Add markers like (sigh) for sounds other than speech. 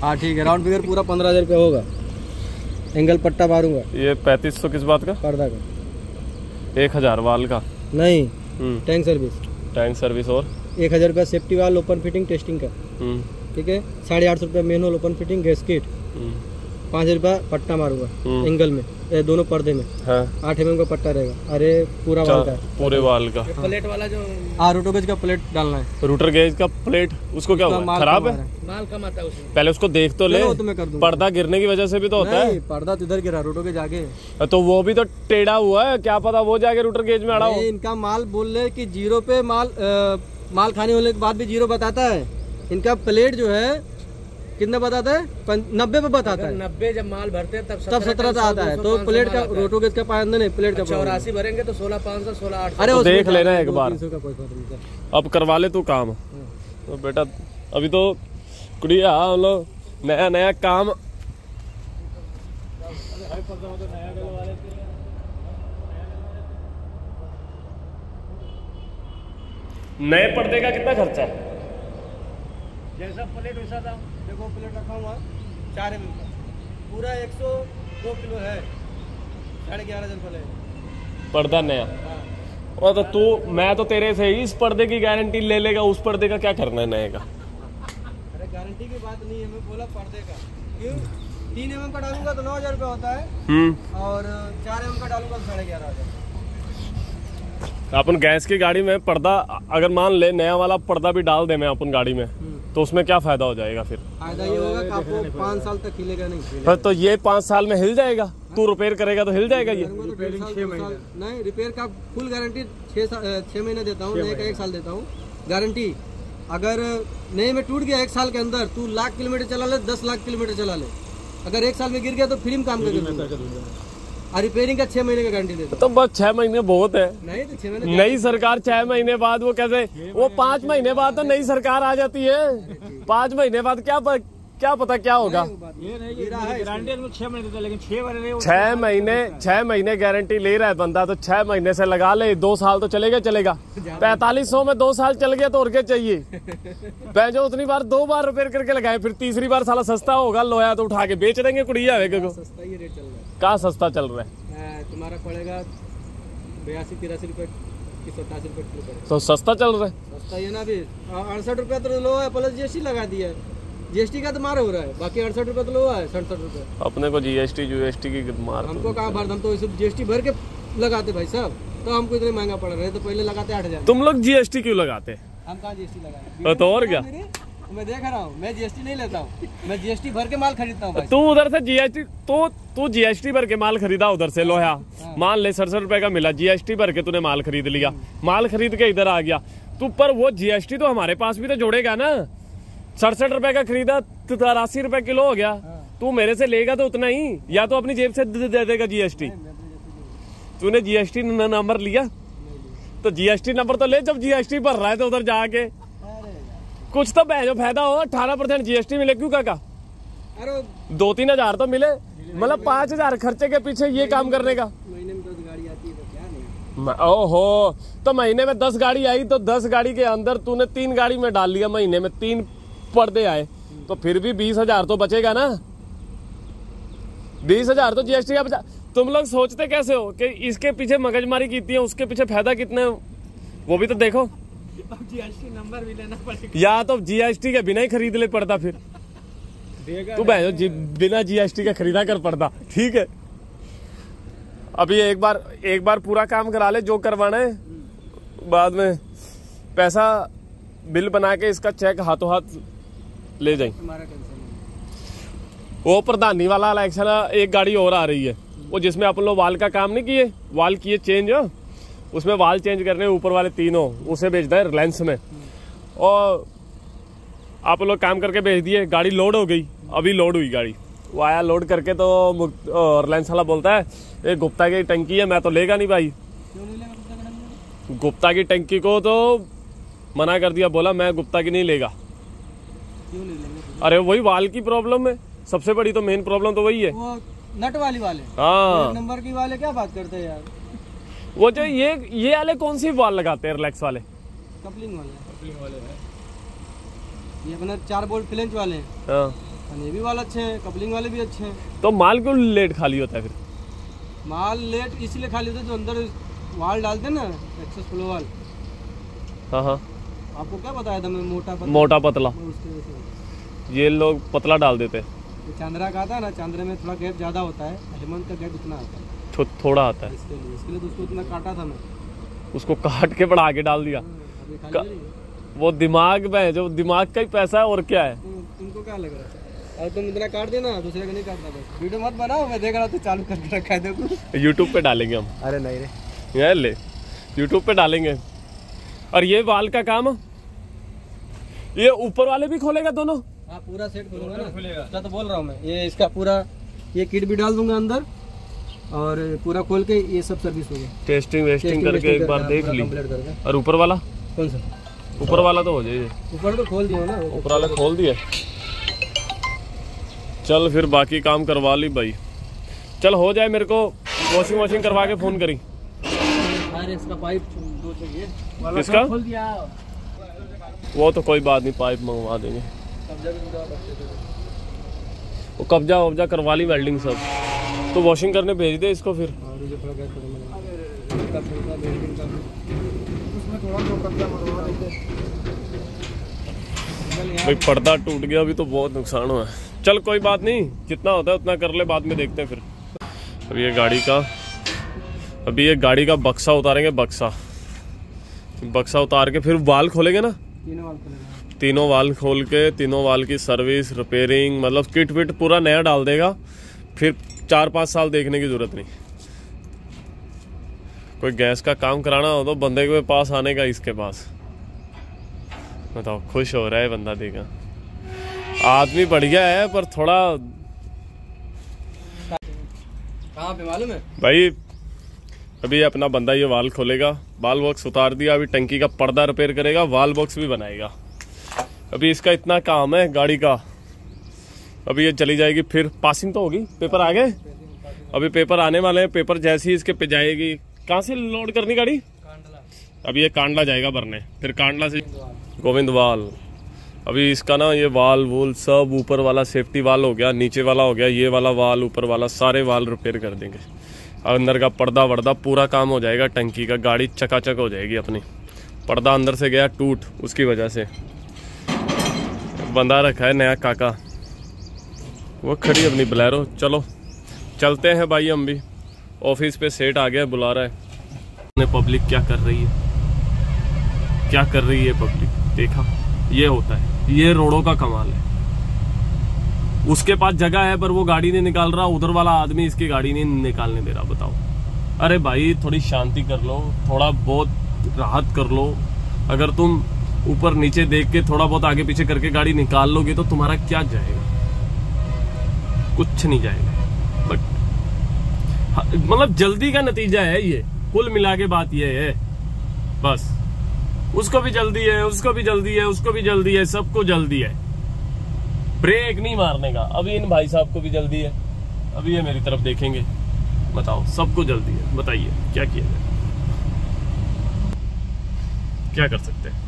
हाँ ठीक है। राउंड फिगर पूरा पंद्रह हज़ार रुपया होगा। एंगल पट्टा मारूँगा। ये पैंतीस सौ किस बात का? पर्दा का। एक हज़ार वाल का। नहीं टैंक सर्विस टैंक सर्विस और? एक हज़ार रुपया सेफ्टी वाल ओपन फिटिंग टेस्टिंग का। हम्म। ठीक है? साढ़े आठ सौ रुपया manual open fitting gas kit हम्म, पाँच हज़ार रुपया पट्टा मारूँगा हम्म। एंगल में दोनों पर्दे में। हाँ। आठ एम का पट्टा रहेगा। अरे पूरा वाल का पूरे वाल का। प्लेट वाला जो हाँ रोटोगेज का प्लेट डालना है। रूटर गेज का प्लेट उसको क्या हुआ? खराब है? माल कम आता है। उसमें। पहले उसको देख तो ले। तो मैं कर पर्दा गिरने की वजह से भी तो होता नहीं पर्दा तो इधर गिरा रोटोगेज आगे। तो वो भी तो टेढ़ा हुआ है क्या पता वो जाके रूटर गेज में अड़ा हो। इनका माल बोल रहे की ज़ीरो पे माल माल खाने होने के बाद भी ज़ीरो बताता है। इनका प्लेट जो है कितना बताता है? नब्बे पे बताता है। नब्बे जब माल भरते हैं तब तब सत्रह से आता है। तो प्लेट का रोटोगेज का पाँच नहीं प्लेट का चौरासी भरेंगे तो सोलह पाँच सौ सोलह आठ अरे तो देख लेना एक बार। अब करवा ले तू काम। तो बेटा अभी तो कुड़िया हम लोग नया नया काम। नए पर्दे का कितना खर्चा है? जैसा प्लेट वैसा था देखो प्लेट रखा हुआ चार एम का। पूरा एक सौ दो किलो है। साढ़े ग्यारह हज़ार प्लेट पर्दा नया। हाँ। और तो तू मैं तो तेरे से ही इस पर्दे की गारंटी ले लेगा उस पर्दे का क्या करना है नए का? अरे गारंटी की बात नहीं है मैं बोला पर्दे का। क्यों? तीन एम का डालूँगा तो नौ हज़ार रुपया होता है। हम्म। और चार एम का डालूँगा तो साढ़े ग्यारह हज़ार। अपन गैस की गाड़ी में पर्दा अगर मान ले नया वाला पर्दा भी डाल दे मैं अपन गाड़ी में। तो उसमें क्या फ़ायदा हो जाएगा फिर? फ़ायदा ये होगा कि आपको पाँच साल तक हिलेगा नहीं पर तो ये पाँच साल में हिल जाएगा। तू रिपेयर करेगा तो हिल जाएगा ये। तो नहीं रिपेयर का फुल गारंटी छः सा- छः महीने देता हूँ नए का एक साल देता हूँ। गारंटी अगर नए में टूट गया एक साल के अंदर तू लाख किलोमीटर चला ले दस लाख किलोमीटर चला ले। अगर एक साल में गिर गया तो फ्री में काम कर रिपेयरिंग का छह महीने का गारंटी देता तो बस छह महीने बहुत है। नहीं तो महीने नई सरकार छह महीने बाद वो कैसे वो पाँच महीने बाद तो नई सरकार आ जाती है। (laughs) पाँच महीने बाद क्या क्या पता क्या होगा? छह महीने छह महीने छह महीने गारंटी ले रहा है बंदा तो छह महीने से लगा ले दो साल तो चलेगा चलेगा। पैतालीस सौ में दो साल चल गया तो और क्या चाहिए? (laughs) जो उतनी बार दो बार रिपेयर करके लगाए फिर तीसरी बार साला सस्ता होगा लोया तो उठा के बेच देंगे कुड़िया को सस्ता ही रेट चल रहा सस्ता चल रहा है? तुम्हारा पड़ेगा बयासी तिरासी रुपये सत्तासी रुपये तो सस्ता चल रहा है? सस्ता है ना अभी। अड़सठ रुपया तो लो है प्लस जीएसटी लगा दिया है। जीएसटी का तो मार हो रहा है बाकी अड़सठ रुपया तो लो है सड़सठ रुपये अपने को जीएसटी जीएसटी की मार तो- हमको कहाँ भर हम तो जीएसटी भर के लगाते भाई साहब तो हमको इतने महँगा पड़ रहा है तो पहले लगाते आठ हज़ार तुम लोग जीएसटी क्यों लगाते हैं? हम कहाँ जीएसटी लगाए तो और क्या मैं देख रहा हूँ मैं जीएसटी नहीं लेता हूँ मैं जीएसटी भर के माल खरीदता हूँ तू उधर से जीएसटी तो तू जीएसटी भर के माल खरीदा उधर से लोहा मान ले सड़सठ रुपए का मिला जीएसटी भर के तूने माल खरीद लिया माल खरीद के इधर आ गया तू पर वो जीएसटी तो हमारे पास भी तो जोड़ेगा ना सड़सठ रुपए का खरीदा तो तिरासी रुपए किलो हो गया। तू मेरे से लेगा तो उतना ही। या तो अपनी जेब से दे देगा जीएसटी तूने जीएसटी नंबर लिया? तो जीएसटी नंबर तो ले जब जीएसटी भर रहा है तो उधर जाके। कुछ तो जो फ़ायदा हो अठारह परसेंट जीएसटी मिले क्यों काका? दो तीन हज़ार तो मिले। मतलब पाँच हज़ार खर्चे के पीछे ये काम करने का। है ओहो तो महीने में दस गाड़ी आई तो दस गाड़ी के अंदर तूने तीन गाड़ी में डाल लिया महीने में तीन पर्दे आए तो फिर भी बीस हज़ार तो बचेगा ना? बीस हज़ार तो जीएसटी का बचा तुम लोग सोचते कैसे हो कि इसके पीछे मगजमारी कितनी है उसके पीछे फ़ायदा कितने है? वो भी तो देखो। अब जीएसटी नंबर भी लेना पड़ेगा। या तो जीएसटी के बिना ही खरीद ले पड़ता फिर। तू बहन जी, बिना जीएसटी का खरीदा कर पड़ता ठीक है? अभी एक बार एक बार पूरा काम करा ले जो करवाना है। बाद में पैसा बिल बना के इसका चेक हाथों हाथ ले जाए। वो प्रधानी वाला इलेक्शन एक गाड़ी और आ रही है। वो जिसमें अपन लोग वाल का काम नहीं किए? वाल किए चेंज उसमें वाल चेंज करने ऊपर वाले तीनों, उसे भेजता है रिलायंस में। और आप लोग काम करके भेज दिए, गाड़ी लोड हो गई। अभी लोड हुई गाड़ी। वो आया लोड करके तो रिलायंस वाला बोलता है, ये गुप्ता की टंकी है, मैं तो लेगा नहीं भाई? गुप्ता की टंकी को तो मना कर दिया, बोला, मैं गुप्ता की नहीं लेगा। क्यों नहीं लेंगे अरे वही वाल की प्रॉब्लम है। सबसे बड़ी तो मेन प्रॉब्लम तो वही है। वो नट वाली वाले। हाँ। नंबर की वाले क्या बात करते हैं यार? वो जो ये ये वाले कौन सी वाल लगाते हैं रिलैक्स वाले? कपलिंग वाले। कपलिंग वाले ये अपना चार बोल्ट फ्लेंच वाले हैं। हाँ। ये भी वाल अच्छे हैं कपलिंग वाले भी अच्छे हैं। तो माल क्यों लेट खाली होता है फिर? माल लेट इसीलिए खाली होता है जो अंदर वाल डालते हैं ना एक्सेस फ्लो वाल। हाँ हाँ। आपको क्या बताया था मैं मोटा पतला? मोटा पतला। ये लोग पतला डाल देते। हैं ये चांद्रा का आता है ना चांद्रे में थोड़ा गैप ज़्यादा होता है हेमंत का गैप इतना आता है। थो, थोड़ा आता है। इसके लिए इसके लिए तो उसको इतना काटा था मैं। उसको काट के बढ़ा के डाल दिया। का- वो दिमाग में जो दिमाग का ही पैसा है और क्या है? तो तुमको क्या लग रहा है? और तुम इतना काट देना दूसरे का नहीं काटना बस। वीडियो मत बनाओ मैं देख रहा हूँ तो चालू करके रखा है देखो। यूट्यूब पे डालेंगे हम। अरे नहीं रे। ये ले यूट्यूब पे डालेंगे। और ये बाल का काम? ये ऊपर वाले भी खोलेगा दोनों? हाँ पूरा सेट खोलूँगा ना। खुलेगा तो बोल रहा हूँ मैं। ये इसका पूरा ये किट भी डाल दूँगा अंदर और पूरा खोल के ये सब सर्विस होगा। टेस्टिंग वेस्टिंग करके एक बार देख ली। और ऊपर वाला? कौन सा? ऊपर वाला तो हो जाए ऊपर तो खोल दिया ना। ऊपर वाला खोल दिया। चल फिर बाकी काम करवा ली भाई। चल हो जाए मेरे को वॉशिंग वॉशिंग करवा के फ़ोन करी। इसका पाइप दो चाहिए। किसका? खोल दिया। वो तो कोई बात नहीं, पाइप मंगवा देंगे। वो कब्जा वब्जा करवा ली वेल्डिंग सब। तो वॉशिंग करने भेज दे इसको फिर। भाई पर्दा टूट गया, अभी तो बहुत नुकसान हुआ है। चल कोई बात नहीं, जितना होता है उतना कर ले, बाद में देखते हैं फिर। अभी ये गाड़ी का, अभी ये गाड़ी का बक्सा उतारेंगे, बक्सा। बक्सा उतार के फिर वाल खोलेंगे ना? तीनों वाल खोल के तीनों वाल की सर्विस रिपेयरिंग मतलब किट विट पूरा नया डाल देगा। फिर चार पाँच साल देखने की ज़रूरत नहीं। कोई गैस का काम कराना हो तो बंदे के पास आने का इसके पास। बताओ खुश हो रहा है बंदा देखा। आदमी बढ़िया है पर थोड़ा कहाँ पे मालूम है? भाई अभी अपना बंदा ये वाल खोलेगा, वाल बॉक्स उतार दिया, अभी टंकी का पर्दा रिपेयर करेगा, वाल बॉक्स भी बनाएगा। अभी इसका इतना काम है गाड़ी का। अभी ये चली जाएगी, फिर पासिंग तो होगी पेपर आ गए? अभी पेपर आने वाले हैं पेपर जैसे ही इसके पे जाएगी। कहाँ से लोड करनी गाड़ी? अभी ये कांडला जाएगा भरने, फिर कांडला से गोविंद वाल। अभी इसका ना ये वाल वूल सब ऊपर वाला सेफ्टी वाल हो गया, नीचे वाला हो गया, ये वाला वाल, ऊपर वाला सारे वाल रिपेयर कर देंगे। अंदर का पर्दा वर्दा पूरा काम हो जाएगा, टंकी का गाड़ी चकाचक हो जाएगी अपनी। पर्दा अंदर से गया टूट, उसकी वजह से। बंदा रखा है नया काका। वो खड़ी अपनी बलैरो। चलो, चलते हैं भाई हम भी। ऑफ़िस पे सेट आ गया, बुला रहा है। पब्लिक क्या कर रही है? क्या कर रही है पब्लिक? देखा, ये होता है। ये रोडों का कमाल है। उसके पास जगह है, पर वो गाड़ी नहीं निकाल रहा। उधर वाला आदमी इसकी गाड़ी नहीं निकालने दे रहा, बताओ। अरे भाई, थोड़ी शांति कर लो, थोड़ा बहुत राहत कर लो। अगर तुम ऊपर नीचे देख के थोड़ा बहुत आगे पीछे करके गाड़ी निकाल लोगे तो तुम्हारा क्या जाएगा? कुछ नहीं जाएगा। बट मतलब जल्दी का नतीजा है ये। कुल मिला के बात ये है। बस। उसको भी जल्दी है, उसको भी जल्दी है, उसको भी जल्दी है, सबको जल्दी है। ब्रेक नहीं मारने का। अभी इन भाई साहब को भी जल्दी है। अभी ये मेरी तरफ़ देखेंगे। बताओ, सबको जल्दी है। बताइए, क्या किया जाए? क्या कर सकते हैं?